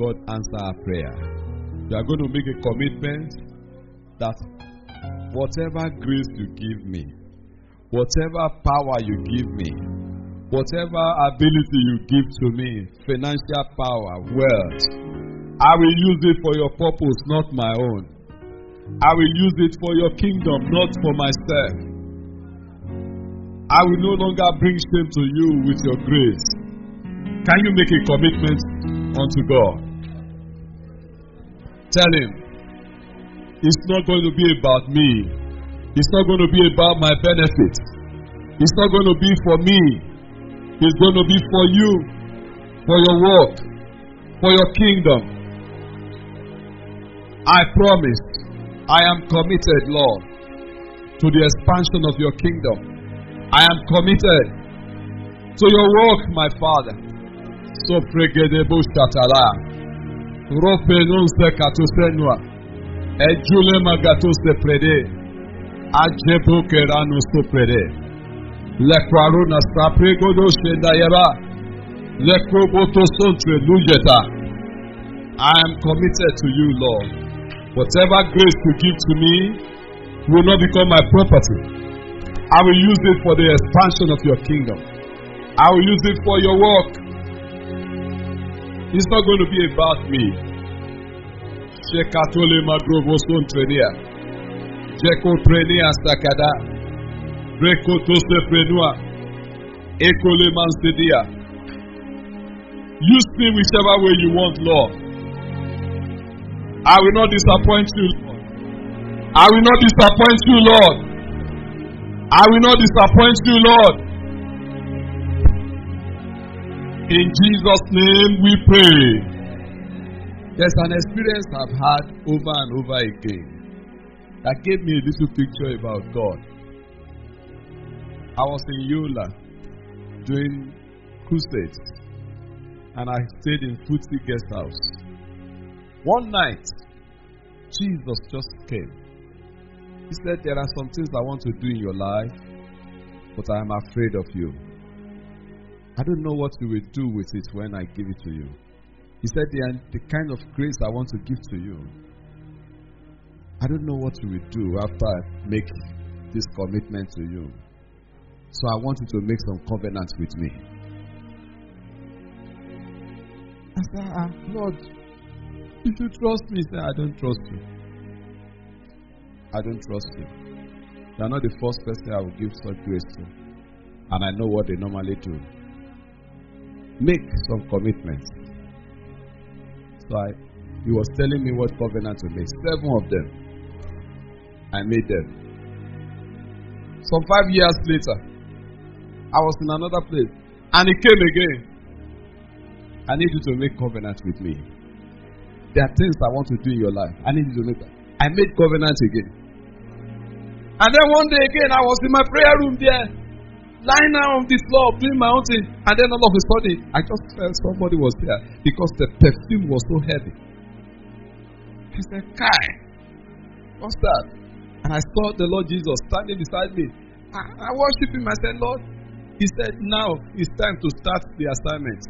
God answer our prayer. You are going to make a commitment that whatever grace you give me, whatever power you give me, whatever ability you give to me, financial power, wealth, I will use it for your purpose, not my own. I will use it for your kingdom, not for myself. I will no longer bring shame to you with your grace. Can you make a commitment unto God? Tell Him, it's not going to be about me. It's not going to be about my benefit. It's not going to be for me. It's going to be for you, for your work, for your kingdom. I promise, I am committed, Lord, to the expansion of your kingdom. I am committed to your work, my Father. So shatala. Rope non se katosenua. Ejule magato se prede. Ajebo kerano so prede. Lekwaro na sapre godo shenda yaba. Lekroboto sontre lujeta. I am committed to you, Lord. Whatever grace you give to me will not become my property. I will use it for the expansion of your kingdom. I will use it for your work. It's not going to be about me. Shekatole magrobo son trenia. Jeko sakada. Ekole mansedia. Use me whichever way you want, Lord. I will not disappoint you, Lord. I will not disappoint you, Lord. I will not disappoint you, Lord. In Jesus' name we pray. There's an experience I've had over and over again that gave me a little picture about God. I was in Yola doing crusades and I stayed in Futsi Guest House. One night, Jesus just came. He said, There are some things I want to do in your life, but I am afraid of you. I don't know what you will do with it when I give it to you. He said, The, kind of grace I want to give to you, I don't know what you will do after I make this commitment to you. So I want you to make some covenants with me. I said, ah, Lord, if you trust me, said, I don't trust you. I don't trust you. You are not the first person I will give such grace to. And I know what they normally do. Make some commitments. I, he was telling me what covenant to make. Seven of them. I made them. Some five years later, I was in another place. And he came again. I need you to make covenant with me. There are things I want to do in your life. I need you to make that. I made covenant again. And then one day again, I was in my prayer room there, lying down on the floor, doing my own thing. And then all of a sudden, I just felt somebody was there because the perfume was so heavy. I said, Kai, what's that? And I saw the Lord Jesus standing beside me. I, I worshiped him. I said, Lord, he said, now it's time to start the assignment.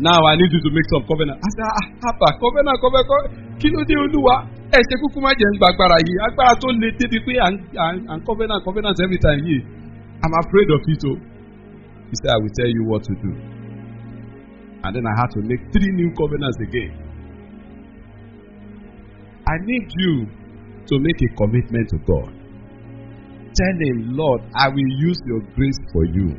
Now I need you to make some covenant. I said, ah, Papa, covenant, covenant, covenant. Kí ló dé olúwa? Ẹ ṣe kúkú má jẹ́ ń gba agbára yìí. Agbára tó le débi pé à ń covenant, covenant every time yìí. I'm afraid of it o. He said, I will tell you what to do. And then I had to make three new covenants again. I need you to make a commitment to God. Tell him, Lord, I will use your grace for you.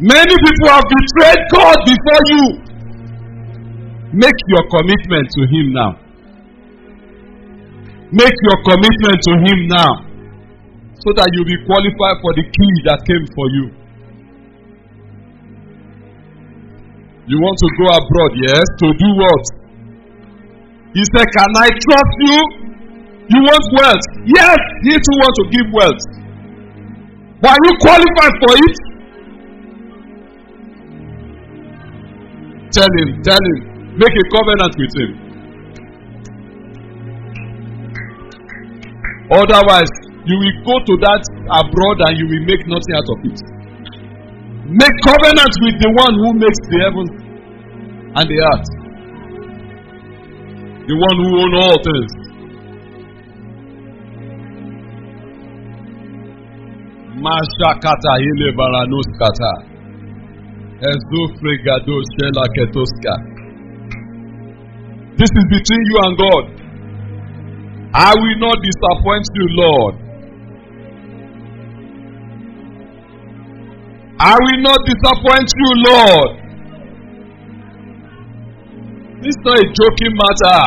Many people have betrayed God before you. Make your commitment to Him now. Make your commitment to Him now. So that you'll be qualified for the key that came for you. You want to go abroad, yes? To do what? He said, Can I trust you? You want wealth? Yes, he too wants to give wealth. But are you qualified for it? Tell him, tell him, make a covenant with him. Otherwise, you will go to that abroad and you will make nothing out of it. Make covenant with the one who makes the heavens and the earth. The one who owns all things. Mashakata ile baranoskata. Ezofregado shela ketoska. This is between you and God. I will not disappoint you, Lord. I will not disappoint you, Lord. This is not a joking matter.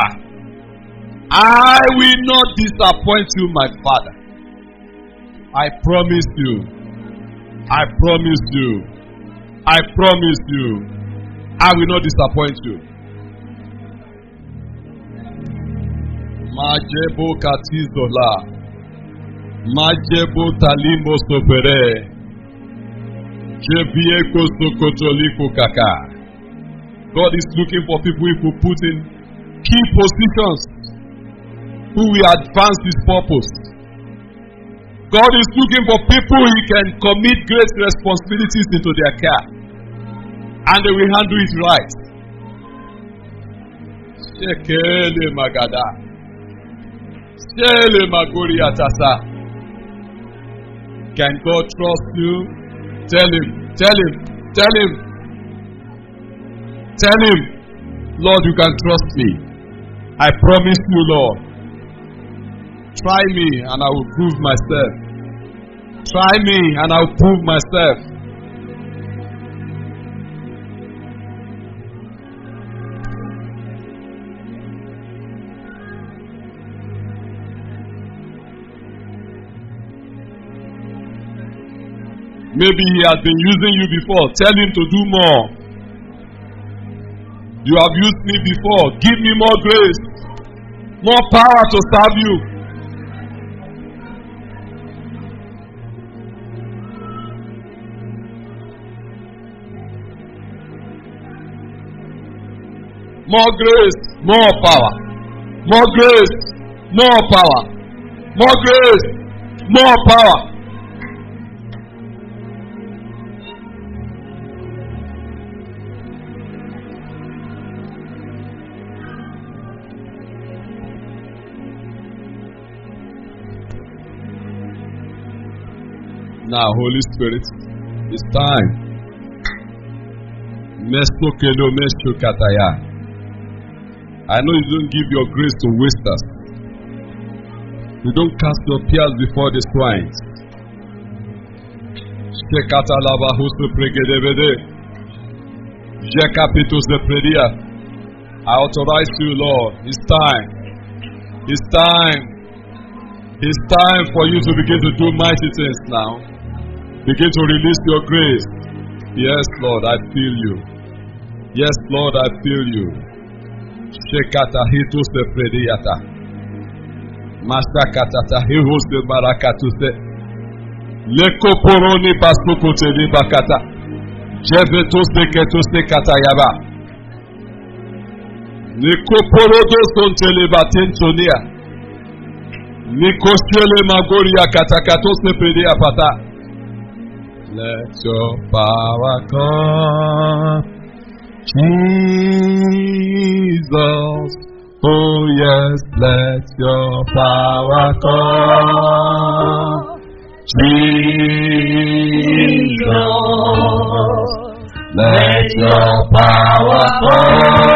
I will not disappoint you, my Father. I promise you. I promise you. I promise you. I will not disappoint you. Majebo katizola. Majebo talimo sopere. God is looking for people who put in key positions who will advance his purpose. God is looking for people who can commit great responsibilities into their care and they will handle it right. Magada. Atasa. Can God trust you? Tell him, tell him, tell him, tell him, Lord, you can trust me. I promise you, Lord. Try me and I will prove myself. Try me and I will prove myself. Maybe he has been using you before. Tell him to do more. You have used me before. Give me more grace, more power to serve you. More grace, more power. More grace, more power. More grace, more power. Now, Holy Spirit, it's time. I know you don't give your grace to wasters. You don't cast your peers before the swine. Shekata lava husu pregedebede. Jekapitus de predia. I authorize you, Lord. It's time. It's time. It's time for you to begin to do mighty things now. Begin to release your grace. Yes, Lord, I feel you. Yes, Lord, I feel you. Shekata hitus de prediata. Masakatata hihus de barakatuse. Leko poroni basukote ni bakata. Jevetus de ketus de katayaba. Niko porodo sontele batentonia. Niko siele magoria katakatos de predia pata. Let your power come. Jesus. Oh yes, let your power come. Jesus. Let your power come.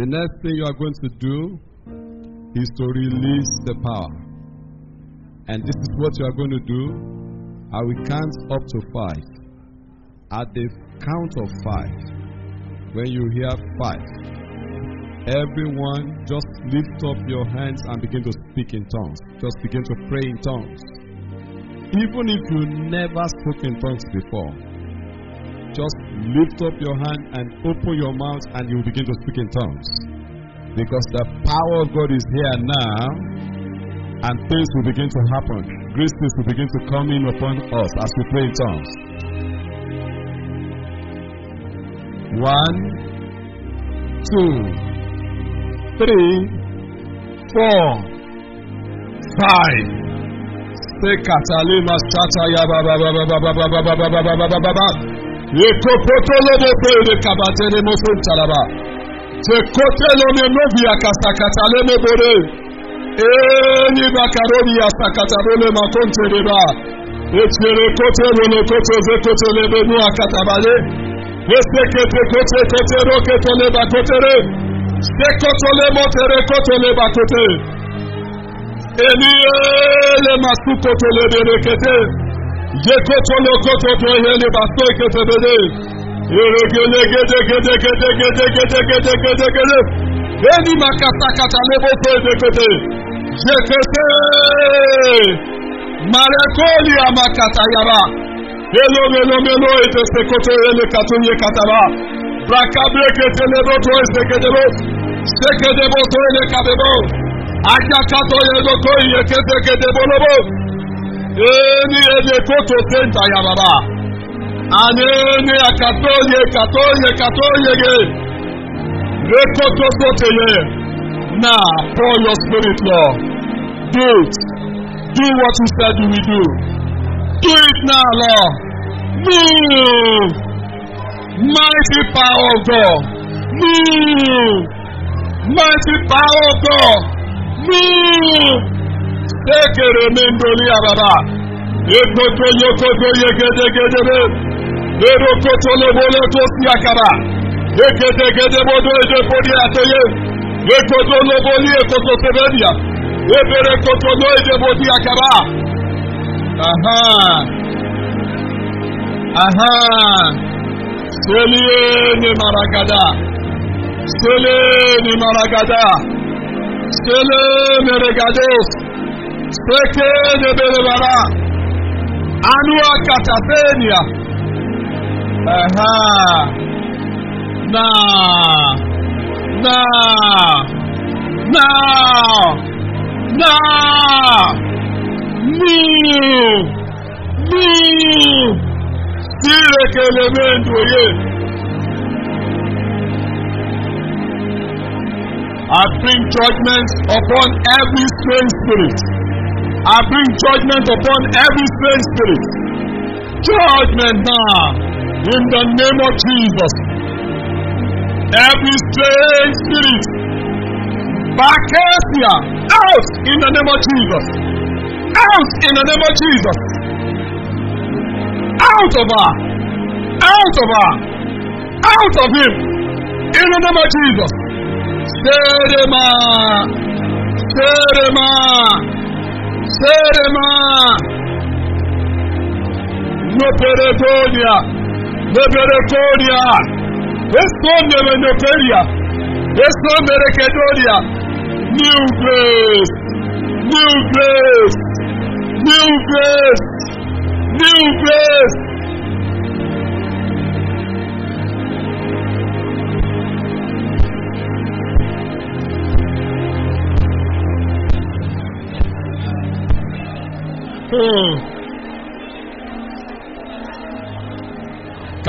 The next thing you are going to do is to release the power. And this is what you are going to do. I will count up to five. At the count of five, when you hear five, everyone just lift up your hands and begin to speak in tongues. Just begin to pray in tongues. Even if you never spoke in tongues before, just lift up your hand and open your mouth and you will begin to speak in tongues. Because the power of God is here now and things will begin to happen. Graces will begin to come in upon us as we pray in tongues. One, two, three, four, five. Sekatalima shata ya ba ba ekopotolomopere kabateremofe ntaraba tekotelomenovia kasakatalemebore enibakaronia sakatabolemakontereba etierekotelonekotozekotelebemiakatabale eseketekotekoteroketenebakotere sekotolemoterekotonebakote kete. Eni makata kata lebo. Je kote. Eni ede koto tenta yababa. Anene akatoye katoye katoye ge. Rekoto soteye. Now pour your spirit, Lord. Do it. Do what you said you will do. Do it now, Lord. Move. Mighty power of God. Move. Mighty power of God. Move. Tekere mi ndoli ababa. Egbogbo yokogbo yegedegedebe. Ero koto lebole to si akaba. Egedegede bodo edebodi ateye. Egbogbo leboli ekoto sebedia. Ebere koto lo edebodi akaba. Aha. Aha. Selie ni maragada. Selie ni maragada. Selie ni regados seke ne bere bara anu akatapenia aha. Na na na na mu mu sirekele mendu oye. I bring judgment upon every strange spirit. I bring judgment upon every strange spirit. Judgment now in the name of Jesus. Every strange spirit. Bacchasia out in the name of Jesus. Out in the name of Jesus. Out of her. Out of her. Out of him. In the name of Jesus. Serema. Serema. Serema. No peredonia. No peredonia. Esconde menoperia. Esconde rekedonia. New grace. New grace. New grace. New grace. Can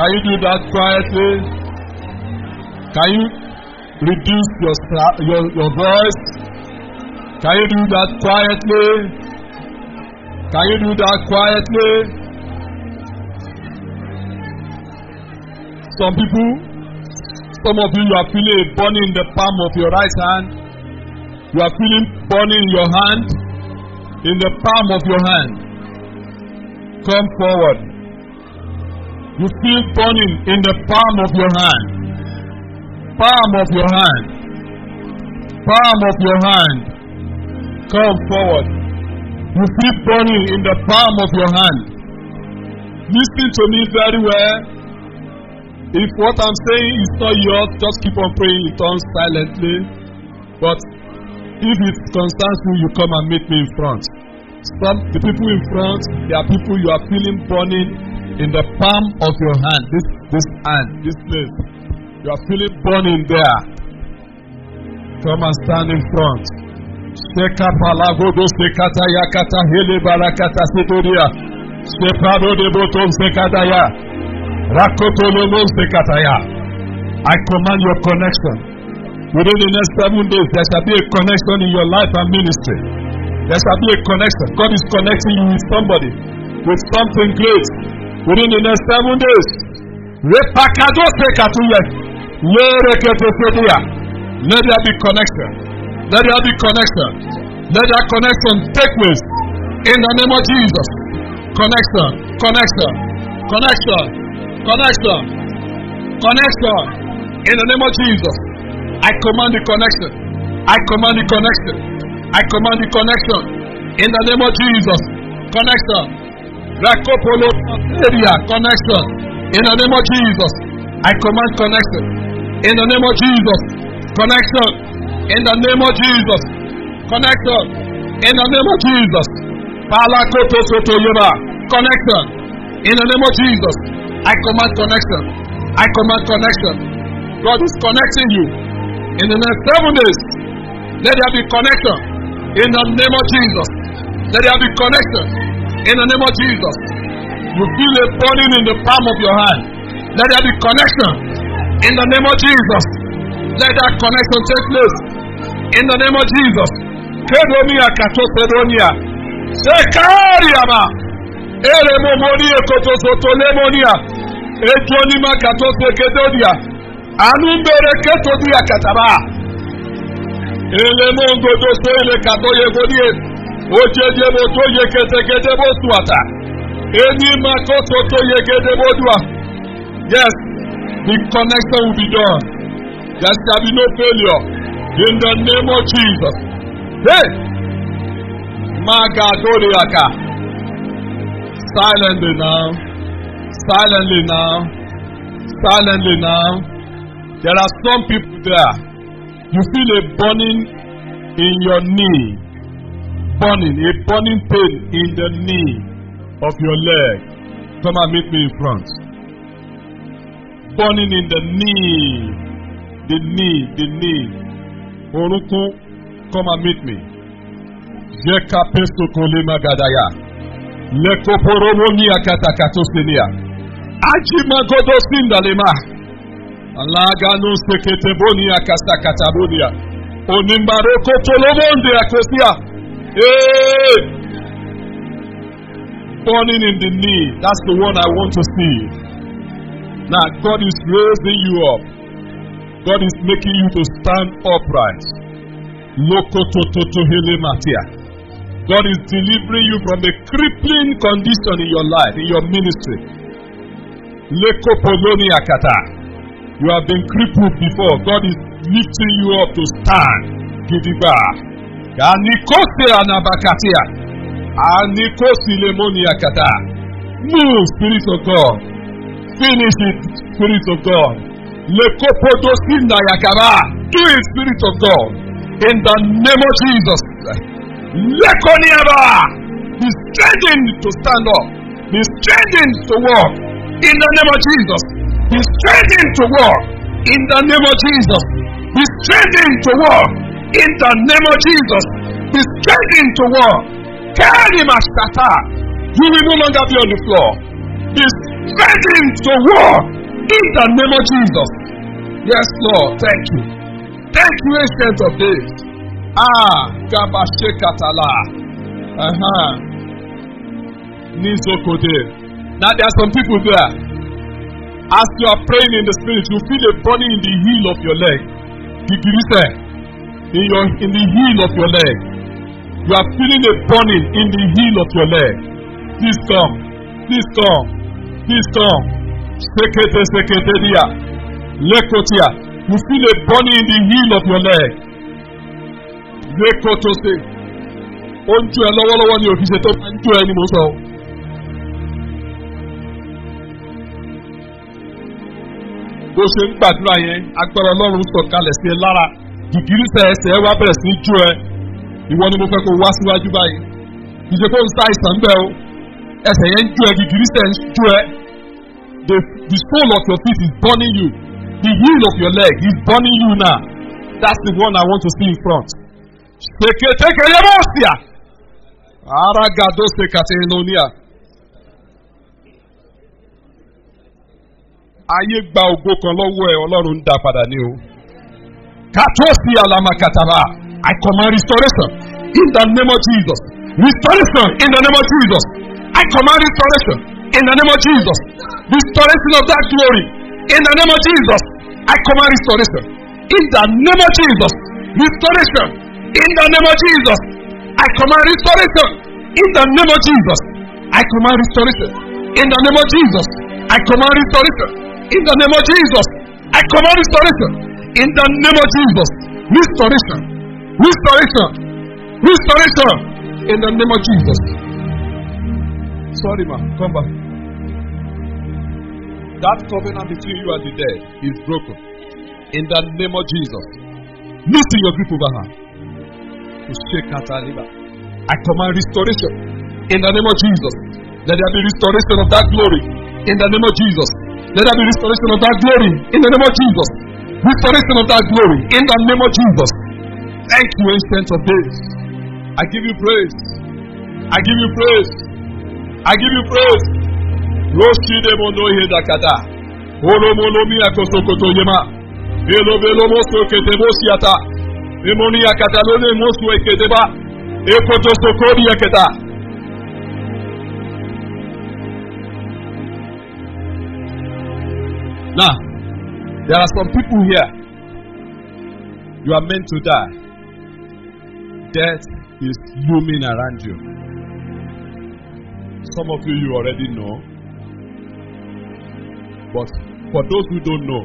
you do that quietly? Can you reduce your your your voice? Can you do that quietly? Can you do that quietly? Some people, some of you, you are feeling burning in the palm of your right hand. You are feeling burning in your hand, in the palm of your hand. Come forward. You feel burning in the palm of your hand. Palm of your hand. Palm of your hand. Come forward. You feel burning in the palm of your hand. Listen to me very well. If what I'm saying is not yours, just keep on praying in tongues silently. But if it concerns you, you come and meet me in front. Some the people in front, there are people you are feeling burning in the palm of your hand. This this hand, this place. You are feeling burning there. Come and stand in front. I command your connection. Within the next seven days, there shall be a connection in your life and ministry. There shall be a connection. God is connecting you with somebody, with something great. Within the next seven days. Let there be connection. Let there be connection. Let that connection take place. In the name of Jesus. Connection. Connection. Connection. Connection. Connection. In the name of Jesus. I command the connection. I command the connection. I command the connection. In the name of Jesus. Connection. Rakopolo area. Connection. In the name of Jesus. I command connection. In the name of Jesus. Connection. In the name of Jesus. Connection. In the name of Jesus. Palakoto soto yoba. Connection. In the name of Jesus. I command connection. I command connection. God is connecting you. In the next seven days, let there be connection. In the name of Jesus. Let there be connection. In the name of Jesus. You feel a burning in the palm of your hand. Let there be connection. In the name of Jesus. Let that connection take place. In the name of Jesus. Kedomia katosedonia. Sekariama. Ere momoni ekoto sotolemonia. Katose kedodia. Anumbere ketodia kataba. Ele mongodo so ele katoye godie. Ojeje moto ye ketekete bosuata. Eni makoto to ye kete bodua. Yes, the connection will be done. There shall be no failure. In the name of Jesus. Hey! Magadoriaka. Silently now. Silently now. Silently now. There are some people there. You feel a burning in your knee. Burning, a burning pain in the knee of your leg. Come and meet me in front. Burning in the knee. The knee, the knee. Orúnkún, come and meet me. Yeka pesto kolema gadaya. Lekoporomo ni akatakato senia. Ajimagodo sindalema. Alagano sekete boni akasakata bonia. Onimbaroko tolomonde akosia. Hey! Eh! Burning in the knee. That's the one I want to see. Now God is raising you up. God is making you to stand upright. Lokotototohelematia. God is delivering you from a crippling condition in your life, in your ministry. Lekopoloniakata. You have been crippled before. God is lifting you up to stand. Gidigba. Anikose anabakatia. Anikosi lemoniakata. Move, Spirit of God. Finish it, Spirit of God. Lekopodosinda yakaba. Do it, Spirit of God. In the name of Jesus. Lekoniaba. Be strengthened to stand up. Be strengthened to walk. In the name of Jesus. Be strengthened to walk. In the name of Jesus. Be strengthened to walk. In the name of Jesus. Be strengthened to walk. Carry shatter. You will no longer be on the floor. Be strengthened to walk. In the name of Jesus. Yes, Lord. Thank you. Thank you, ancient of days. Ah, Gabashekatala. Uh-huh. Nizokode. Now there are some people there. As you are praying in the spirit, you feel a burning in the heel of your leg. Gigirise. In your in the heel of your leg. You are feeling a burning in the heel of your leg. Please come. please come. Please come. Sekete sekete dia. Lekotia. You feel a burning in the heel of your leg. Lekotose. Ó ń jó ẹ lọ́wọ́lọ́wọ́ ní òfìsè tó máa ń jó ẹ ni mo sọ. Bó ṣe ń gbàdúrà yẹn, agbára Ọlọ́run sọ̀kalẹ̀ sí ẹ lára. Gìgírísẹ̀ ẹsẹ̀ wá bẹ̀rẹ̀ sí í jó ẹ. Ìwọ ni mo fẹ́ kó wá síwájú báyìí. Ìṣe kó ń sa àìsàn bẹ́ẹ̀ o. Ẹsẹ̀ yẹn ń jó ẹ, gìgírísẹ̀ ń jó ẹ. The the sole of your feet is burning you. The heel of your leg is burning you now. That's the one I want to see in front. Seketeke yebosia. Aragado sekatenonia. Ayé gba ògo kan lọ́wọ́ ẹ̀ Ọlọ́run ń dá padà ní o. Katosi alamakataba. I command restoration in the name of Jesus. Restoration in the name of Jesus. I command restoration in the name of Jesus. Restoration of that glory in the name of Jesus. I command restoration in the name of Jesus. Restoration in the name of Jesus. I command restoration in the name of Jesus. I command restoration in the name of Jesus. I command restoration in the name of Jesus. I command restoration in the name of Jesus. Restoration, restoration, restoration in the name of Jesus. Sorry, ma, come back. That covenant between you and the dead is broken in the name of Jesus. Loosen your grip over her. I command restoration in the name of Jesus. Let there be restoration of that glory in the name of Jesus. Let there be restoration of that glory in the name of Jesus. Restoration of that glory in the name of Jesus. Thank you, ancient of days. I give you praise. I give you praise. I give you praise. Roshi de mono dakata. Olo mono mi akosokoto yema. Elo moso kete. Emoni aketa. Now, there are some people here. You are meant to die. Death is looming around you. Some of you, you already know. But for those who don't know,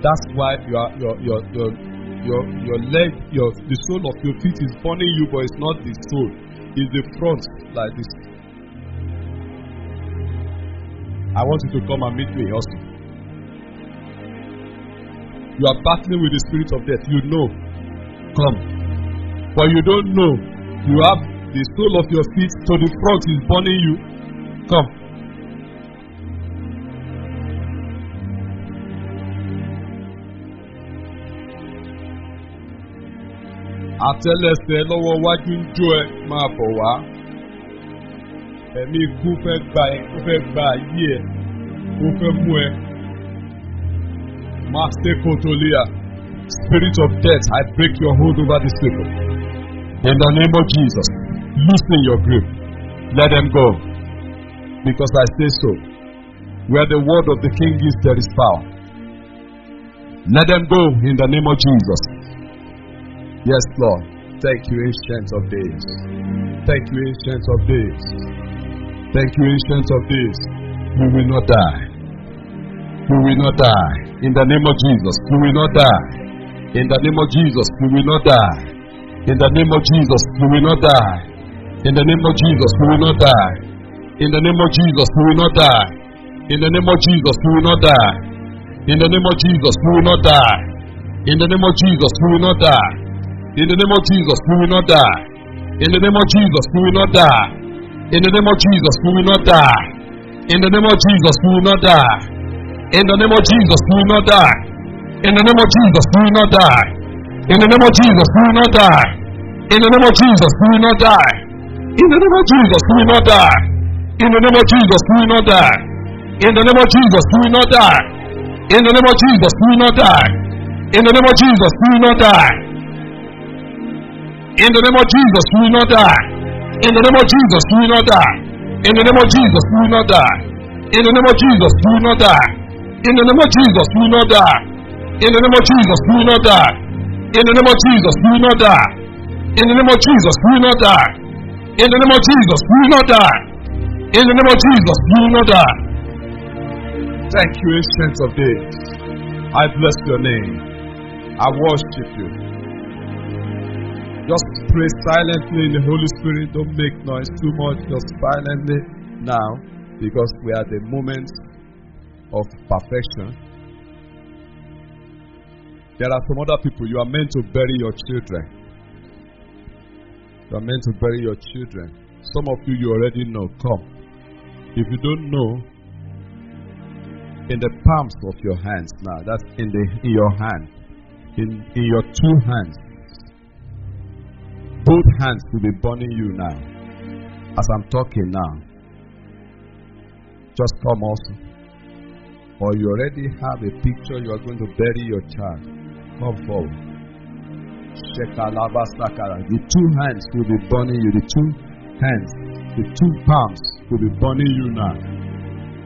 that's why your your your your your your leg, your the sole of your feet is burning you, but it's not the sole, it's the front like this. I want you to come and meet me also. You are battling with the spirit of death. You know. Come. But you don't know. You have the sole of your feet to the front is burning you. Come. àtẹlẹsẹ lọ́wọ́ wájú ń jó ẹ máa bọ̀ wá ẹ̀mí ikú fẹ́ gba ẹ ó fẹ́ gba ayé ẹ ó fẹ́ mú ẹ master kotolia spirit of death I break your hold over these people in the name of Jesus loosen your grip let them go because I say so where the word of the king is there is power let them go in the name of Jesus. Yes, Lord. Thank you, ancient of days. Thank you, ancient of days. Thank you, ancient of days. We will not die. We will not die. In the name of Jesus, we will not die. In the name of Jesus, we will not die. In the name of Jesus, we will not die. In the name of Jesus, we will not die. In the name of Jesus, we will not die. In the name of Jesus, we will not die. In the name of Jesus, we will not die. In the name of Jesus, we will not die. In the name of Jesus, we will not die. In the name of Jesus, we will not die. In the name of Jesus, we will not die. In the name of Jesus, we will not die. In the name of Jesus, we will not die. In the name of Jesus, we will not die. In the name of Jesus, we will not die. In the name of Jesus, we will not die. In the name of Jesus, we will not die. In the name of Jesus, we will not die. In the name of Jesus, we will not die. In the name of Jesus, we will not die. In the name of Jesus, we will not die. In the name of Jesus, we will not die. In the name of Jesus, will not die. In the name of Jesus, will not die. In the name of Jesus, will not die. In the name of Jesus, will not die. In the name of Jesus, will not die. In the name of Jesus, will not die. In the name of Jesus, will not die. In the name of Jesus, will not die. In the name of Jesus, will not die. Thank you, ancient of days. I bless your name. I worship you. Just pray silently in the Holy Spirit. Don't make noise too much. Just silently now because we are at the moment of perfection. There are some other people you are meant to bury your children. You are meant to bury your children. Some of you, you already know. Come. If you don't know, in the palms of your hands now, that's in the in your hand, in in your two hands. Both hands will be burning you now. As I'm talking now. Just come also. Or you already have a picture you are going to bury your child. Come forward. The two hands will be burning you. The two hands, the two palms will be burning you now.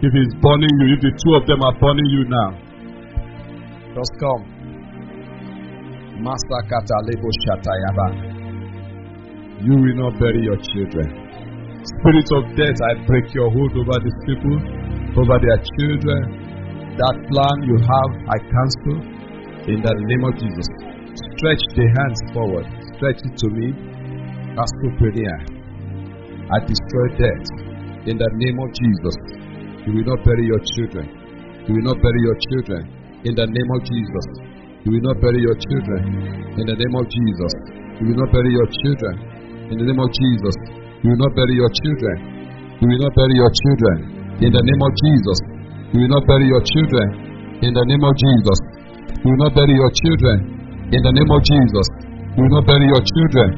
If it's burning you, if the two of them are burning you now, just come. Masakata lebo shatayaba. You will not bury your children. Spirit of death, I break your hold over these people, over their children. That plan you have, I cancel in the name of Jesus. Stretch the hands forward. Stretch it to me. Castropedia. I destroy death in the name of Jesus. You will not bury your children. You will not bury your children in the name of Jesus. You will not bury your children in the name of Jesus. You will not bury your children in the name of Jesus. You will not bury your children. You will not bury your children in the name of Jesus. You will not bury your children in the name of Jesus. You will not bury your children in the name of Jesus. You will not bury your children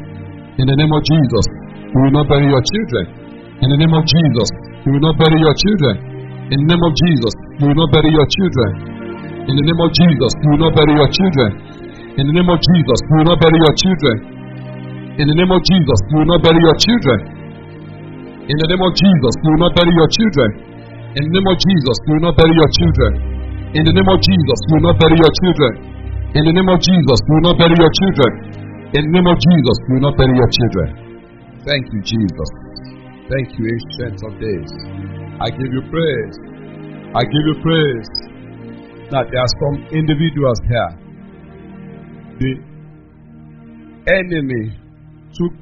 in the name of Jesus. You will not bury your children in the name of Jesus. You will not bury your children in the name of Jesus. You will not bury your children in the name of Jesus. You will not bury your children in the name of Jesus. You will not bury your children in the name of Jesus. You will not bury your children in the name of Jesus. You will not bury your children in the name of Jesus. You will not bury your children in the name of Jesus. You will not bury your children in the name of Jesus. You will not bury your children in the name of Jesus. You will not bury your children. Thank you, Jesus. Thank you, ancient of days. I give you praise. I give you praise. that there are some individuals here. The enemy took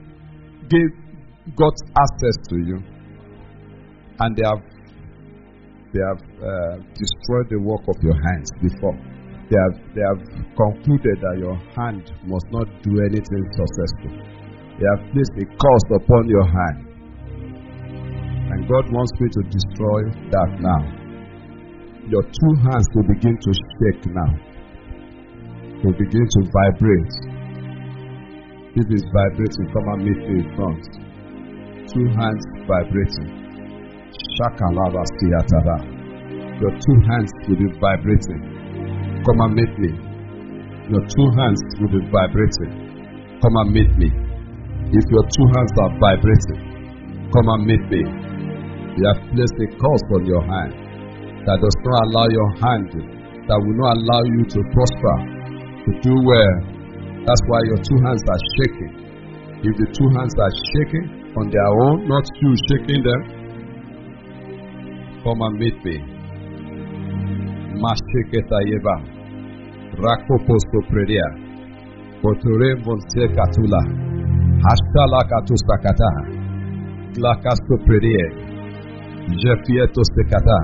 gave got access to you, and they have they have uh, destroyed the work of your hands before. They have they have concluded that your hand must not do anything successful. They have placed a curse upon your hand. And God wants me to destroy that now. Your two hands will begin to shake now. Will begin to vibrate. If it's vibrating, me in front. Two hands vibrating. Shakalava Siyataba. Your two hands will be vibrating. Come and meet me. Your two hands will be vibrating. Come and meet me. If your two hands are vibrating, come and meet me. You have placed a curse on your hand that does not allow your hand, that will not allow you to prosper, to do well. That's why your two hands are shaking. If the two hands are shaking on their own, not you shaking them, come and meet me. Masheketa Yeva, Rakoposto Predia, Kotore Monte Katula, Hashtala Katustakata, Glakasto Predie, Jefieto Sekata.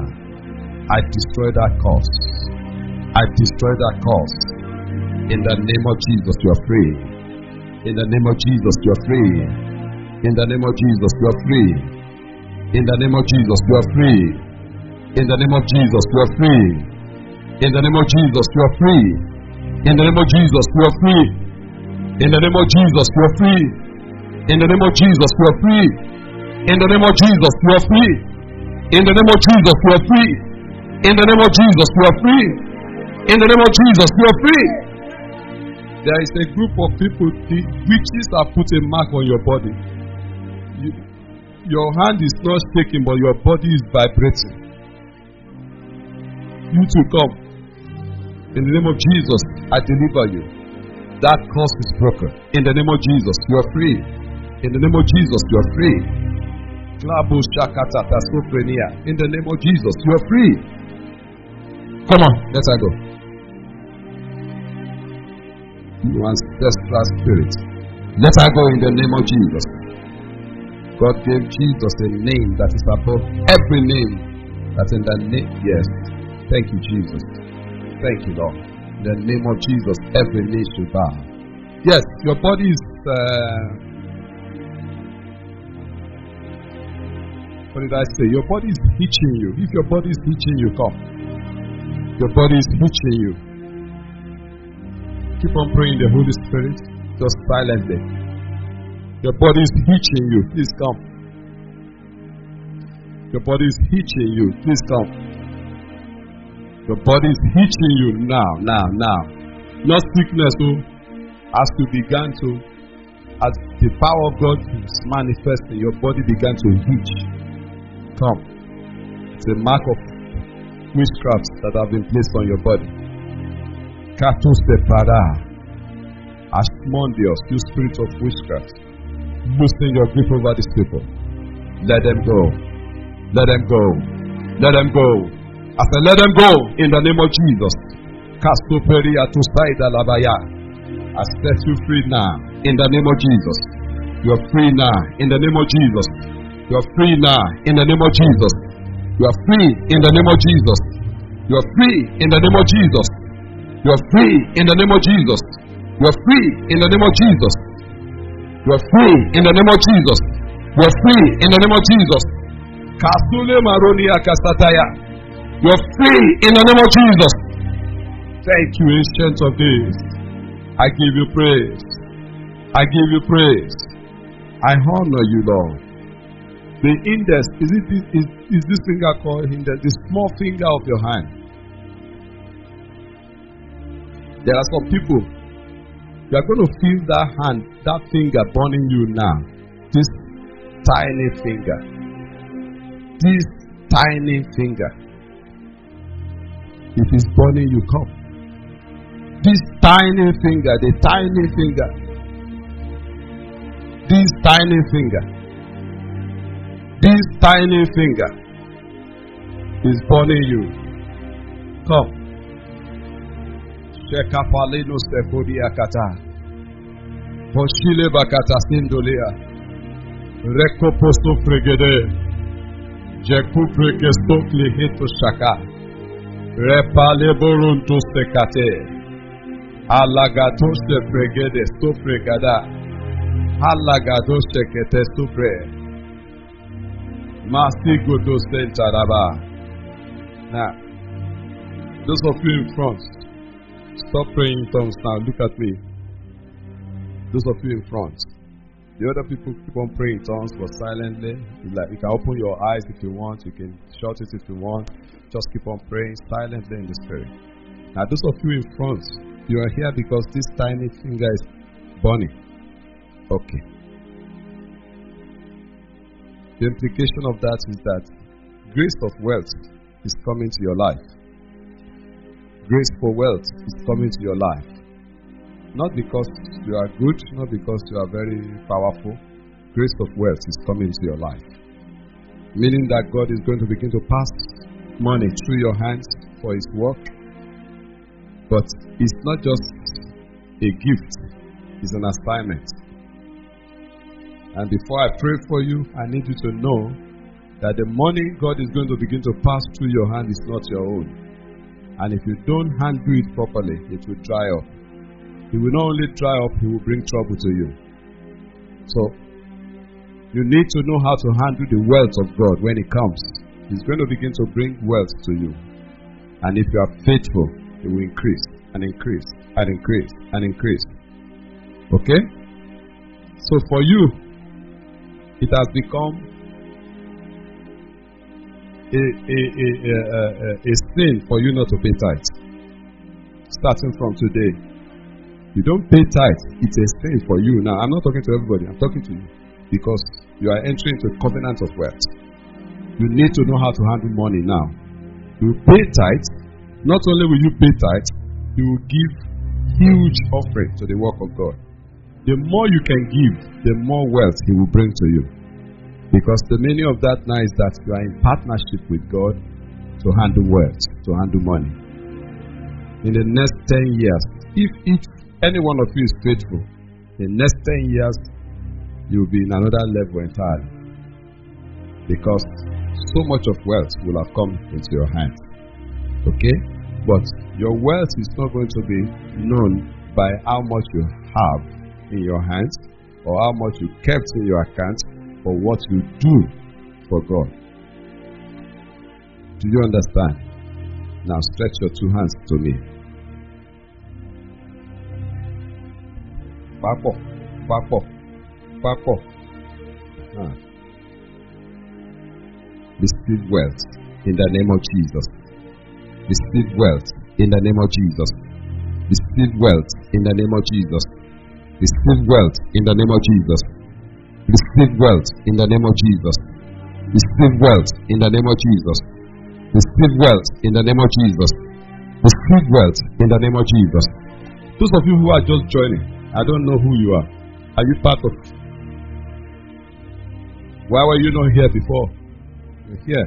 I destroy that cause. I destroy that cause. In the name of Jesus, you are free. In the name of Jesus, you are free. In the name of Jesus, you are free. In the name of Jesus, you are free. In the name of Jesus, you are free. In the name of Jesus, you are free. In the name of Jesus, you are free. In the name of Jesus, you are free. In the name of Jesus, you are free. In the name of Jesus, you are free. In the name of Jesus, you are free. In the name of Jesus, you are free. In the name of Jesus, you are free. There is a group of people, the witches have put a mark on your body. You, your hand is not shaking, but your body is vibrating. You too come. In the name of Jesus, I deliver you. That curse is broken. In the name of Jesus, you are free. In the name of Jesus, you are free. In the name of Jesus, you are free. Come on, let's go. You ancestral spirit. Let her go in the name of Jesus. God gave Jesus a name that is above every name. That's in the name. Yes. Thank you, Jesus. Thank you, Lord. In the name of Jesus, every knee should bow. Yes, your body is. Uh, what did I say? Your body is hitching you. If your body is hitching you, come. Your body is hitching you. Keep on praying the Holy Spirit, just silently. Your body is hitching you. Please come. Your body is hitching you. Please come. Your body is hitching you now, now, now. Not sickness, oh. As you began to, as the power of God is manifesting, your body began to hitch. Come. It's a mark of witchcraft that have been placed on your body. Katus de para. Asmondios, you spirit of witchcraft. Loosen your grip over these people. Let them go. Let them go. Let them go. I said, let them go in the name of Jesus. Castoperia to side labaya. I set you free now in the name of Jesus. You are free now in the name of Jesus. You are free now in the name of Jesus. You are free in the name of Jesus. You are free in the name of Jesus. You are free in the name of Jesus. You are free in the name of Jesus. You are free in the name of Jesus. You are free in the name of Jesus. Kasule maronia kasataya. You are free in the name of Jesus. Thank you, ancient of days. I give you praise. I give you praise. I honor you, Lord. The index, is it this, is, is this finger called index? The small finger of your hand. There are some people, you are going to feel that hand, that finger burning you now. This tiny finger. This tiny finger. If it's burning you, come. This tiny finger, the tiny finger. This tiny finger. This tiny finger is burning you. Come. Shekapalino sefodia kata. Poshile bakata sindolea. Rekoposto fregede. Jekupre kestokli hito shaka. Repale borunto sekate. Alagato se fregede sto fregada. Alagato sekete supre. Masigoto sentaraba. Now, those of you in front, Stop praying in tongues now. Look at me. Those of you in front. The other people keep on praying in tongues, but silently. Like, you can open your eyes if you want. You can shut it if you want. Just keep on praying silently in the spirit. Now, those of you in front, you are here because this tiny finger is burning. Okay. The implication of that is that grace of wealth is coming to your life grace for wealth is coming to your life. Not because you are good, not because you are very powerful. Grace of wealth is coming to your life. Meaning that God is going to begin to pass money through your hands for His work. But it's not just a gift, it's an assignment. And before I pray for you, I need you to know that the money God is going to begin to pass through your hand is not your own. Mm. And if you don't handle it properly, it will dry up. It will not only dry up, it will bring trouble to you. So, you need to know how to handle the wealth of God when it comes. He's going to begin to bring wealth to you. And if you are faithful, it will increase and increase and increase and increase. Okay? So for you, it has become a, a, a, a, a sin for you not to pay tithe. Starting from today. You don't pay tithe, it's a sin for you. Now, I'm not talking to everybody, I'm talking to you. Because you are entering into a covenant of wealth. You need to know how to handle money now. You pay tithe, not only will you pay tithe, you will give huge offering to the work of God. The more you can give, the more wealth He will bring to you. Because the meaning of that now is that you are in partnership with God to handle wealth, to handle money. In the next 10 years, if each any one of you is faithful, in the next 10 years, you'll be in another level entirely. Because so much of wealth will have come into your hands. Okay? But your wealth is not going to be known by how much you have in your hands or how much you kept in your account or what you do for God. Do you understand? Now stretch your two hands to me. Papọ̀, papọ̀, papọ̀. Ah. Receive wealth in the name of Jesus. Receive wealth in the name of Jesus. Receive wealth in the name of Jesus. Receive wealth in the name of Jesus. Receive wealth in the name of Jesus. Receive wealth in the name of Jesus. Receive wealth in the name of Jesus. Receive wealth in the name of Jesus. Those of you who are just joining, I don't know who you are. Are you part of? Why were you not here before? You're here.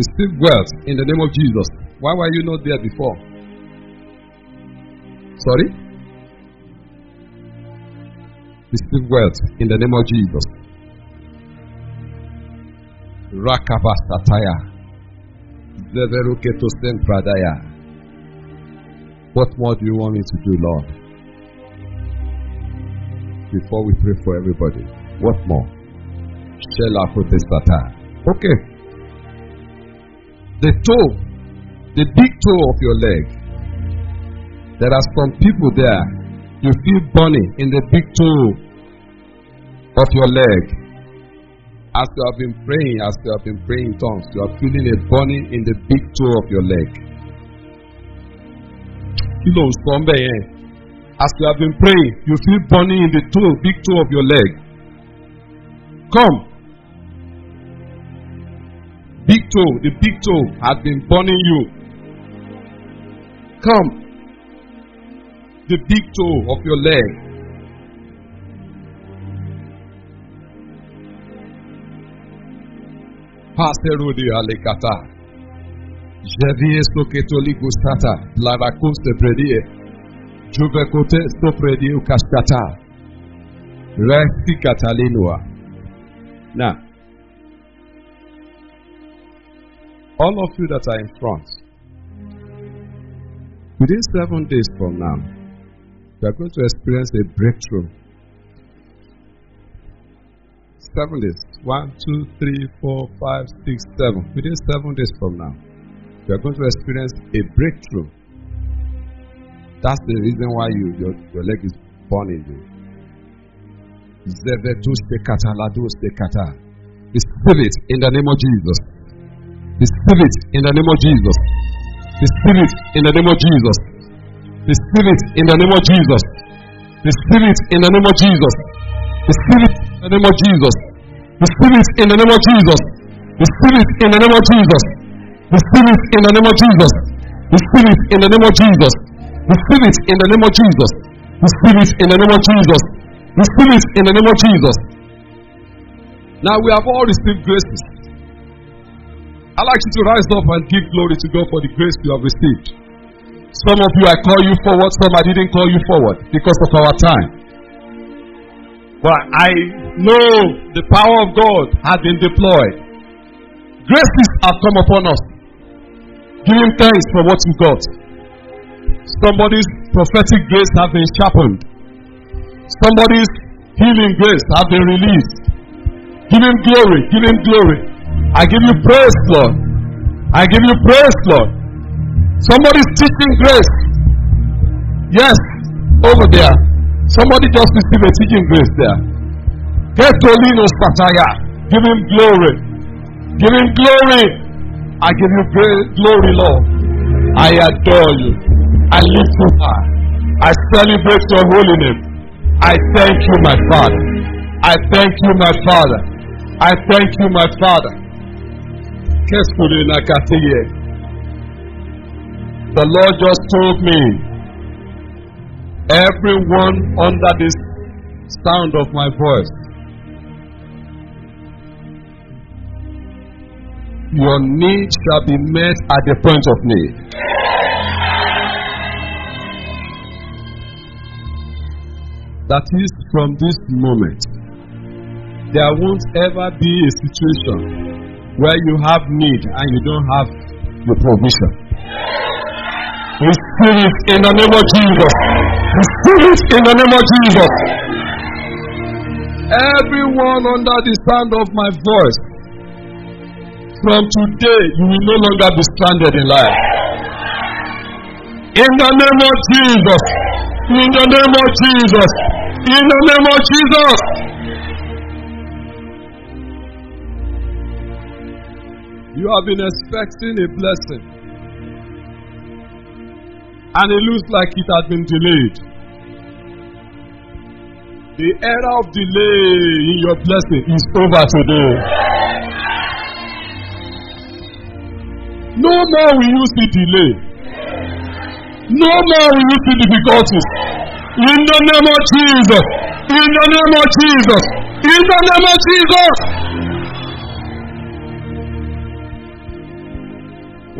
Receive wealth in the name of Jesus. Why were you not there before? Sorry? Receive wealth in the name of Jesus. Rakabasataya. Pradaya. What more do you want me to do, Lord? Before we pray for everybody, what more? Shela Hotesata. Okay. The toe, the big toe of your leg. There are some people there. You feel burning in the big toe of your leg. As you have been praying, as you have been praying in tongues, you are feeling a burning in the big toe of your leg. Kí ló ń yẹn? As you have been praying, you feel burning in the toe, big toe of your leg. Come. Big toe, the big toe has been burning you. Come. The big toe of your leg. Gustata. Now, all of you that are in front, within seven days from now, you are going to experience a breakthrough. Seven days. One, two, three, four, five, six, seven. Within seven days from now, you are going to experience a breakthrough. That's the reason why you, your, your leg is burning you. Receive it in the name of Jesus. Receive it in the name of Jesus. Receive it in the name of Jesus. Receive it in the name of Jesus. Receive it in the name of Jesus. Receive it in the name of Jesus. Receive it in the name of Jesus. Receive it in the name of Jesus. Receive it in the name of Jesus. Receive it in the name of Jesus. Receive it in the name of Jesus. Receive it in the name of Jesus. Receive it in the name of Jesus. Now we have all received graces. I'd like you to rise up and give glory to God for the grace you have received. Some of you I call you forward, some I didn't call you forward because of our time. But I know the power of God has been deployed. Graces have come upon us. Him thanks for what you got. Somebody's prophetic grace has been sharpened. Somebody's healing grace has been released. Give him glory. Give him glory. I give you praise, Lord. I give you praise, Lord. Somebody's teaching grace. Yes, over there. Somebody just received a teaching grace there. Ketolino Sataya. Give him glory. Give him glory. I give you glory, Lord. I adore you. I lift you high. I celebrate your holy name. I thank you, my Father. I thank you, my Father. I thank you, my Father. Carefully, Nakatiye. The Lord just told me, everyone under this sound of my voice, Your need shall be met at the point of need. That is, from this moment, there won't ever be a situation where you have need and you don't have the provision. Receive it in the name of Jesus. Receive it in the name of Jesus. Everyone under the sound of my voice, from today, you will no longer be stranded in life. In the name of Jesus. In the name of Jesus. In the name of Jesus. You have been expecting a blessing. And it looks like it has been delayed. The era of delay in your blessing is over today. No more will you see delay. No more will you see difficulties. In the name of Jesus. In the name of Jesus. In the name of Jesus.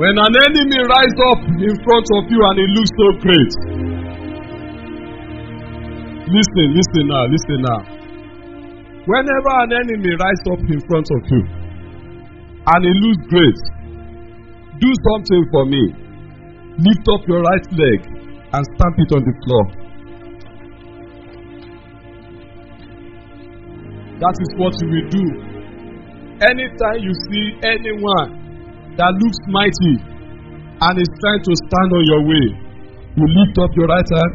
When an enemy rise up in front of you and it looks so great. Listen, listen now, listen now. Whenever an enemy rise up in front of you and it looks great, do something for me. Lift up your right leg and stamp it on the floor. That is what you will do. Anytime you see anyone that looks mighty and is trying to stand on your way, you lift up your right hand,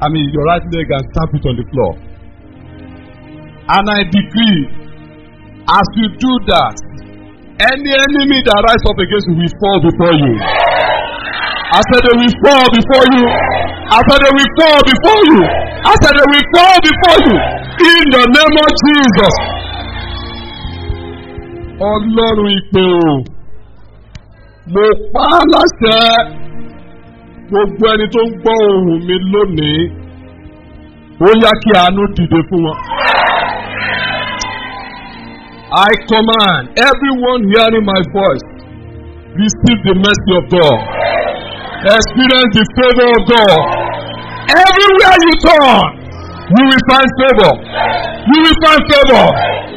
I mean your right leg and stamp it on the floor. And I decree, as you do that, any enemy that rise up against you will fall before you. I said they will fall before you. I said they will fall before you. I said they will fall before you. In the name of Jesus. Ọlọ́run ìpè o. Mo pa á láṣẹ gbogbo ẹni tó ń gbọ́ ohùn mi lónìí. Ó yá kí àánú dìde fún wọn. I command everyone hearing my voice receive the mercy of God. Experience the favor of God. Everywhere you turn, you will find favor. You will find favor.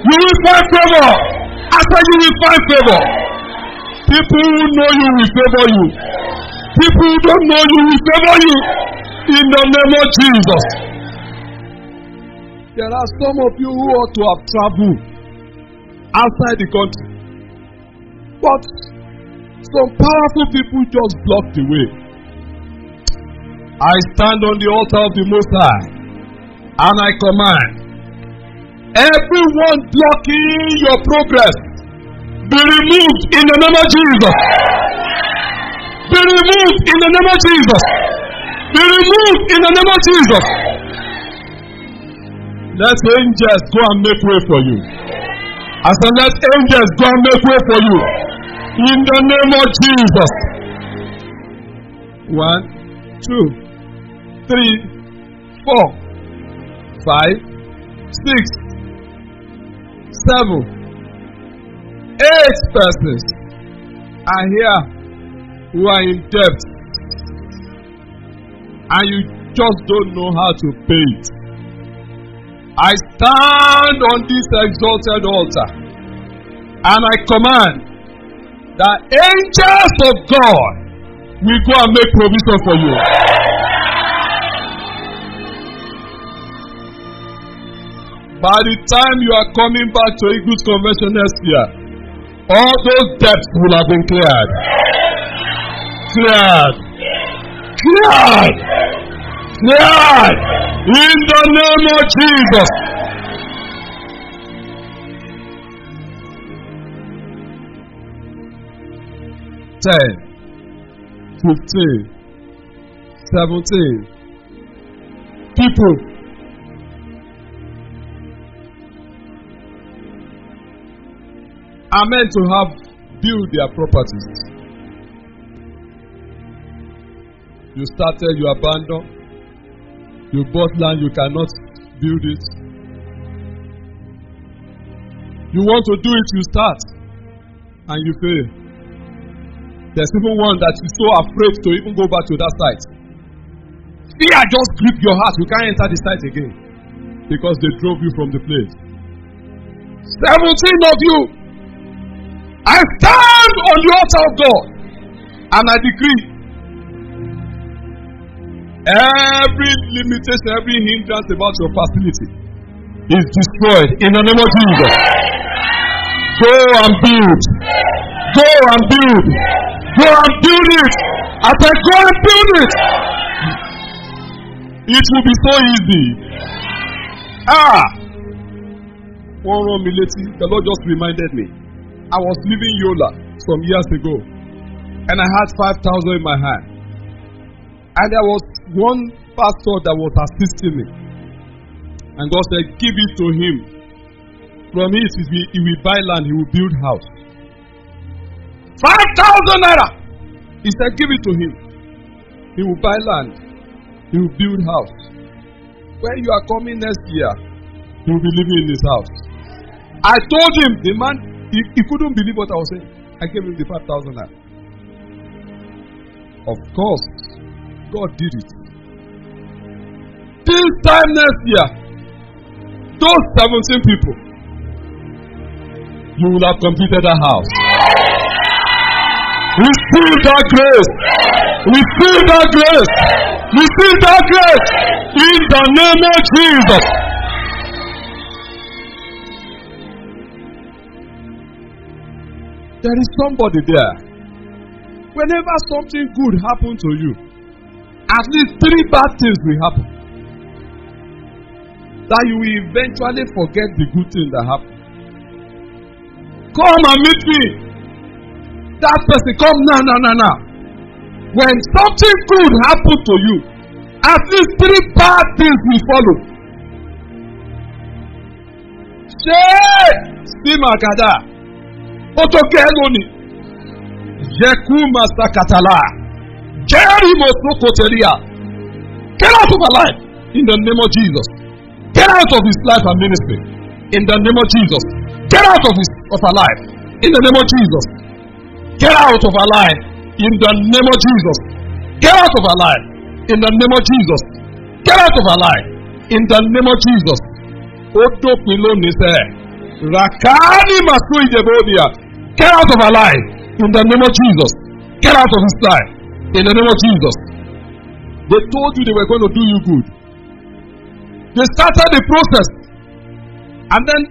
You will find favor. After you will find favor. People who know you will favor you. People who don't know you will favor you. In the name of Jesus. There are some of you who ought to have traveled outside the country. But some powerful people just blocked the way. I stand on the altar of the Most High and I command everyone blocking your progress be removed in the name of Jesus. Be removed in the name of Jesus. Be removed in the name of Jesus. Let angels go and make way for you. I said, let angels go and make way for you. In the name of Jesus. One, two, three, four, five, six, seven, eight persons are here who are in debt and you just don't know how to pay it. I stand on this exalted altar and I command that angels of God will go and make provision for you. By the time you are coming back to Eagles Convention next year, all those debts will have been cleared. Cleared. Cleared. Cleared. In the name of Jesus. Ten, fifteen, seventeen. People. Are meant to have built their properties. You started, you abandoned. You bought land, you cannot build it. You want to do it, you start. and you fail. There's even one that is so afraid to even go back to that site. Fear just grip your heart. You can't enter the site again because they drove you from the place. 17 of you, I stand on the altar of God and I decree every limitation, every hindrance about your facility is destroyed in the name of Jesus. Go and build. Go and build. Go and build it. I said, go and build it. It will be so easy. Ah! One run me the Lord just reminded me. I was leaving Yola some years ago, and I had 5,000 in my hand. And there was one pastor that was assisting me. And God said, Give it to him. From will, he will buy land, he will build house. 5,000 naira! He said, Give it to him. He will buy land, he will build house. When you are coming next year, he will be living in his house. I told him, the man, he, he couldn't believe what I was saying. I gave him the 5,000 naira. Of course, God did it. This time next year, those 17 people, you will have completed a house. Receive that grace. Receive that grace. Receive that grace. In the name of Jesus. There is somebody there. Whenever something good happens to you, at least three bad things will happen. That you will eventually forget the good thing that happened. Come and meet me. That person, come now, now, now, now. When something good happens to you, at least three bad things will follow. Ṣé Simakada ó tó gẹ́ lónìí? Yẹku Masakatala. Jerry. Get out of my life in the name of Jesus. Get out of his life and ministry in the name of Jesus. Get out of his of her life in the name of Jesus. Get out of her life in the name of Jesus. Get out of her life in the name of Jesus. Get out of her life in the name of Jesus. Ó dópin lónìí sẹ́, Rakani Masu Ijebodia. Get out of her life in the name of Jesus. Get out of his life in the name of Jesus. They told you they were going to do you good. They started the process and then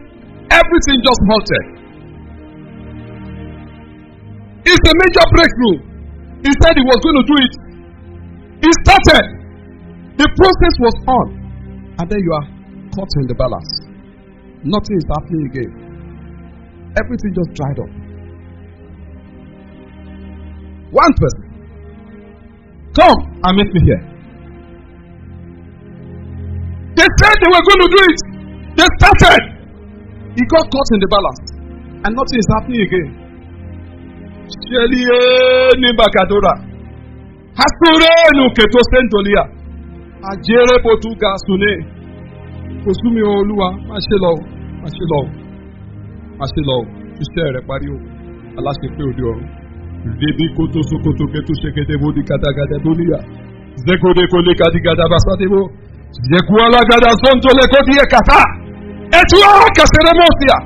everything just halted. It's a major breakthrough. He said he was going to do it. He started. The process was on. And then you are caught in the balance. Nothing is happening again. Everything just dried up. One person. Come and meet me here. They said they were going to do it. They started. He got caught in the balance. And nothing is happening again. Shelie ni bakadora. Hasure nu keto sentolia. Ajere potu ga sune. Kò sú mi olúwa, má ṣe lọ, má ṣe lọ, má ṣe lọ, iṣẹ́ rẹ̀ o, aláṣẹ pé òde ọ̀run. Rebi koto sokoto ketu shekete bodi kata gada dunia. Zeko de kole kati gada basatebo. Zeku ala gada sonto le kodi e kata. Etu aka seremosia.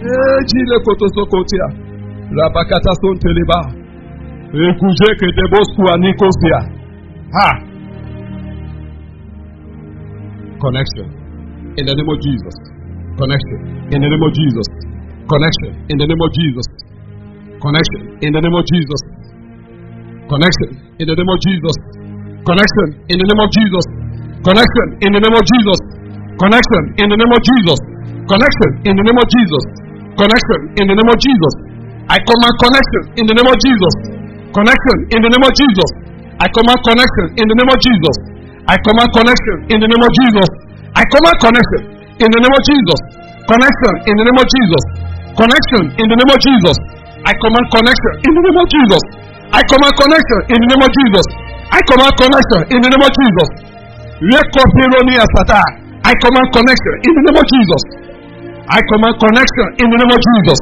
Eji le koto sokotia. Rabakata sonte leba. Ekuje kete bosku anikosia. Ha. Connection. In the name of Jesus. Connection. In the name of Jesus. Connection. In the name of Jesus. Connection in the name of Jesus. Connection in the name of Jesus. Connection in the name of Jesus. Connection in the name of Jesus. Connection in the name of Jesus. Connection in the name of Jesus. Connection in the name of Jesus. I command connection in the name of Jesus. Connection in the name of Jesus. I command connection in the name of Jesus. I command connection in the name of Jesus. I command connection in the name of Jesus. Connection in the name of Jesus. Connection in the name of Jesus. I command connection in the name of Jesus. I command connection in the name of Jesus. I command connection in the name of Jesus. I command connection in the name of Jesus. I command connection in the name of Jesus.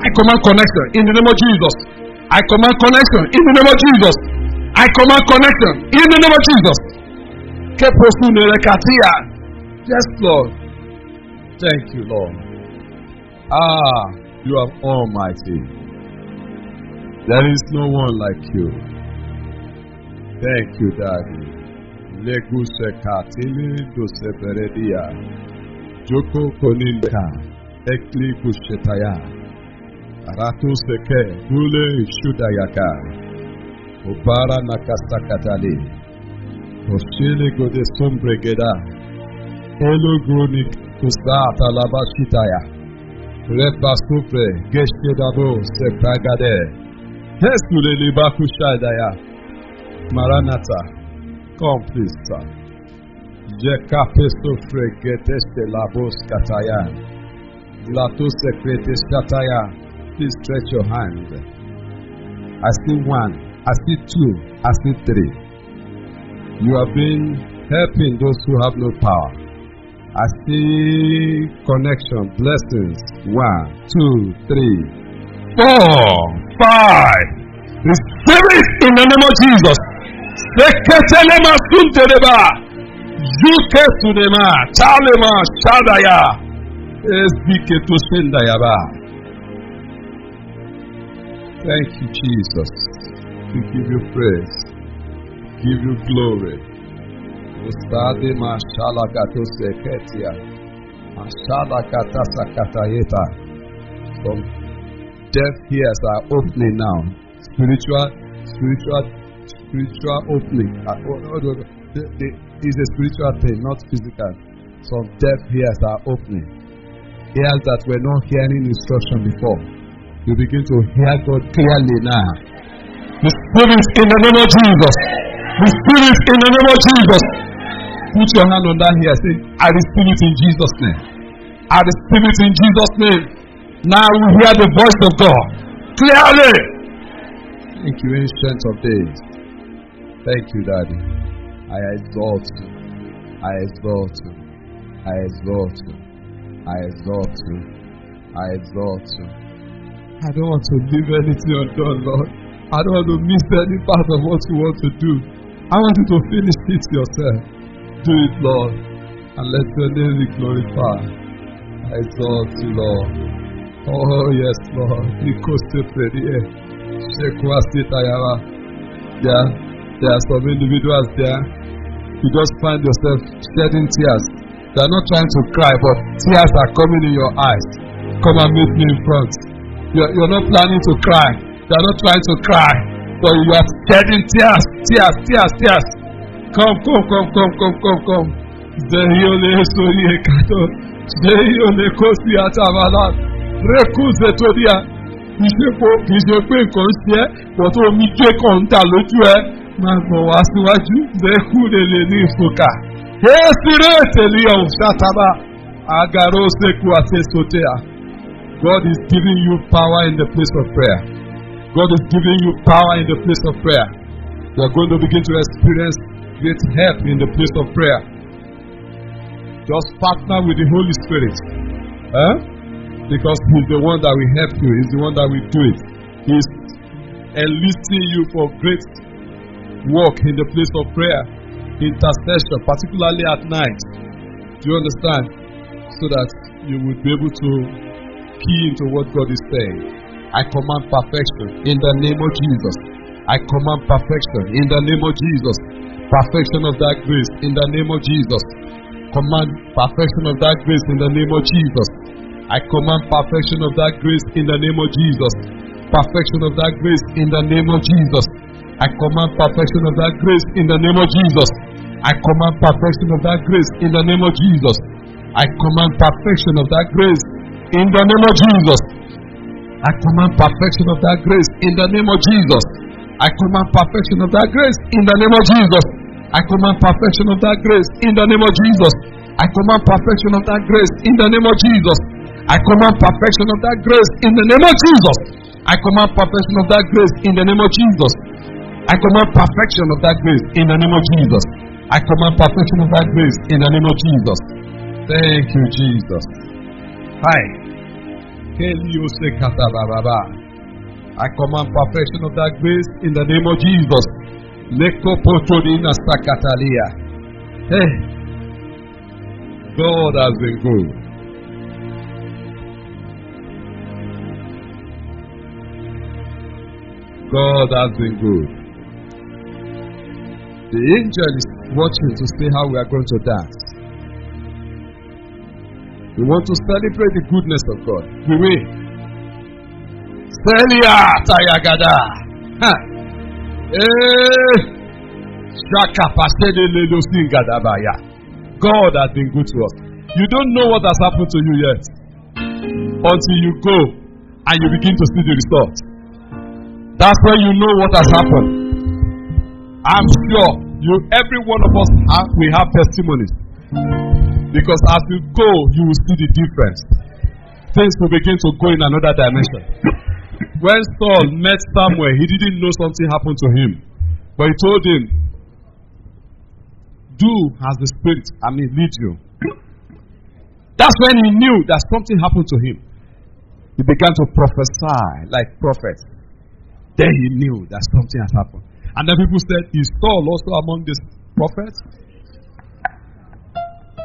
I command connection in the name of Jesus. I command connection in the name of Jesus. I command connection in the name of Jesus. Yes, Lord. Thank you, Lord. Ah, you are almighty. There is no one like you. Thank you, Daddy. Leguse katili dose peredia. Joko koninka. Ekli kushetaya. Ratu seke. Gule shudayaka. Obara nakasakatali. Oshile gode sombregeda. Elo gronik kusata labashitaya. Repa supre. Geshedado sepagade. Hesule libakushadaya. Maranatha. Come please, sir. Jekape sofre geteste labos kataya. Lato secretes kataya. Please stretch your hand. I see one. I see two. I see three. You have been helping those who have no power. I see connection, blessings. One, two, three, four, five. Receive it in the name of Jesus. Seketelema sunema. Chalema shadaya. Thank you, Jesus. We give you praise. Give you glory. Sakatayeta. Some deaf ears are opening now. Spiritual, spiritual, spiritual opening. Uh, oh, it's a spiritual thing, not physical. Some deaf ears are opening. Ears that were not hearing instruction before. You begin to hear God clearly now. The Spirit in the name of Jesus. The Spirit in the name of Jesus. Put your hand on that here. Say, I receive it in Jesus' name. I receive it in Jesus' name. Now we hear the voice of God clearly. Thank you, ancient of days. Thank you, Daddy. I exalt you. I exalt you. I exalt you. I exalt you. I exalt you. I don't want to leave anything undone, Lord. I don't want to miss any part of what you want to do. I want you to finish it yourself. Do it, Lord, and let your name be glorified. I exalt you, Lord. Oh, yes, Lord. Yeah, there are some individuals there. You just find yourself shedding tears. They are not trying to cry, but tears are coming in your eyes. Come and meet me in front. You're, you're not planning to cry. They are not trying to cry, but you are shedding tears, tears, tears, tears. Come, come, come, come, come, come, come. Zehiole sori ekato. Zehiole kosi atamala. Rekuze todia. Kìí ṣe pé kìí ṣe pé nǹkan ṣe ẹ́, pọ̀ tó omi ké kàn lójú ẹ. Máa bọ̀ wá síwájú. Bẹ́ẹ̀kú lè ní ìfòkà. Èsì rẹ̀ tẹ̀lé ọ̀hún ṣàtàbà. Àgàrò ṣèkú àti èsòtẹ́à. God is giving you power in the place of prayer. God is giving you power in the place of prayer. You are going to begin to experience great help in the place of prayer. Just partner with the Holy Spirit. Huh? Because He's the one that will help you, He's the one that will do it. He's enlisting you for great work in the place of prayer, intercession, particularly at night. Do you understand? So that you would be able to key into what God is saying. I command perfection in the name of Jesus. I command perfection in the name of Jesus. Perfection of that grace in the name of Jesus. Command perfection of that grace in the name of Jesus. I command perfection of that grace in the name of Jesus. Perfection of that grace in the name of Jesus. I command perfection of that grace in the name of Jesus. I command perfection of that grace in the name of Jesus. I command perfection of that grace in the name of Jesus. I command perfection of that grace in the name of Jesus. I command perfection of that grace in the name of Jesus. I command perfection of that grace in the name of Jesus. I command perfection of that grace in the name of Jesus. I command perfection of that grace in the name of Jesus. I command perfection of that grace in the name of Jesus. I command perfection of that grace in the name of Jesus. I command perfection of that grace in the name of Jesus. Thank you, Jesus. Hi. I command perfection of that grace in the name of Jesus. Hey, God has been good. God has been good. The angel is watching to see how we are going to dance. We want to celebrate the goodness of God. We will. Celia Tayagada. Eh. God has been good to us. You don't know what has happened to you yet until you go and you begin to see the results. That's when you know what has happened. I'm sure you, every one of us, have, we have testimonies. Because as you go, you will see the difference. Things will begin to go in another dimension. When Saul met Samuel, he didn't know something happened to him. But he told him, Do as the Spirit, I mean, lead you. That's when he knew that something happened to him. He began to prophesy like prophets. Then he knew that something has happened. And then people said, Is Saul also among these prophets?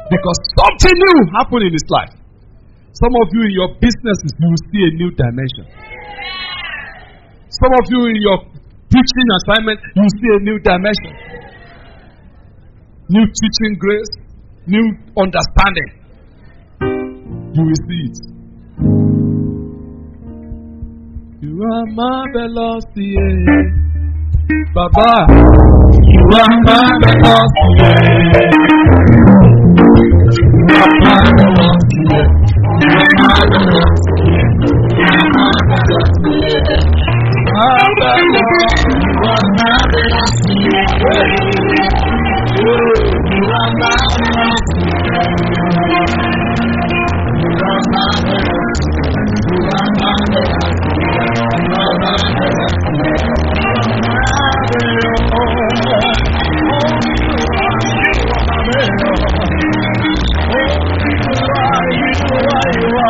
Because something new happened in his life. Some of you in your businesses, you will see a new dimension. Some of you in your teaching assignment, you see a new dimension. New teaching grace, new understanding. You will see it. You are marvelous, yeah. Baba, you are marvelous, yeah. You are marvelous, yeah. You are marvelous, yeah. You are you are you are, you are.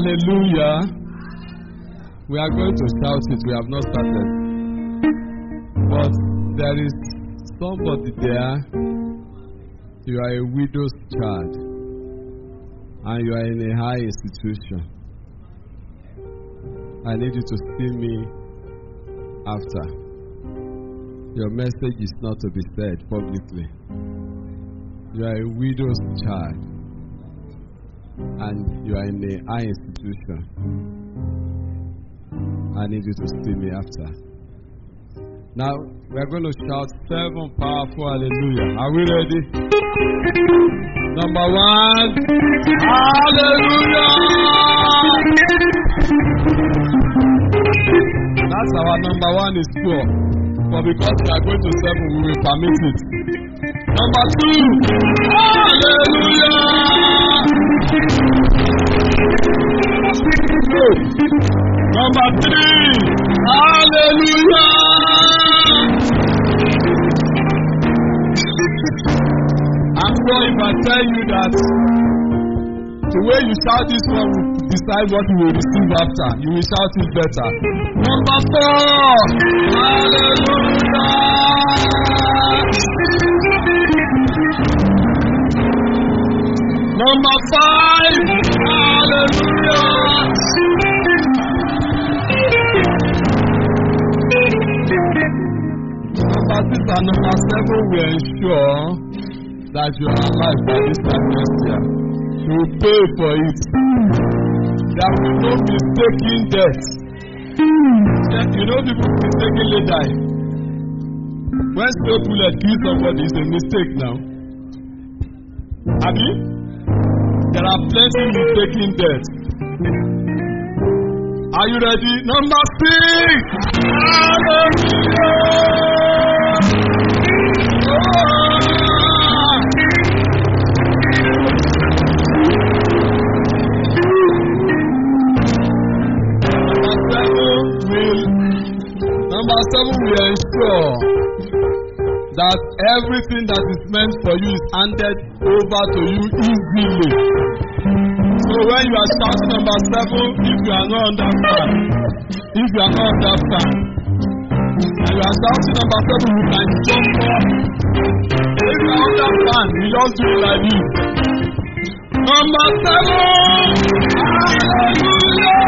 Hallelujah. We are going to shout it. We have not started. But there is somebody there. You are a widow's child. And you are in a high institution. I need you to see me after. Your message is not to be said publicly. You are a widow's child and you are in a high institution. I need you to see me after. Now we are going to shout seven powerful hallelujah. Are we ready? Number one, hallelujah. That's our number one is poor. But because we are going to seven, we will permit it. Number two, hallelujah. Number three, hallelujah. I'm if I tell you that the way you shout this one will decide what you will receive after, you will shout it better. Number four, hallelujah. Number five, hallelujah. Will ensure that you are alive by this time next year. You will pay for it. There will no mistaking death. You know people mistakenly die. When stray bullet kill somebody, it's a mistake now. Abi? There are plenty mistaken death. Are you ready? Number will number seven will ensure that everything that is meant for you is handed over to you easily. So when you are starting number seven, if you are not under five, if you are not under five, and you are starting number seven, you can jump up. If you are under five, you just do like this. Number seven, hallelujah.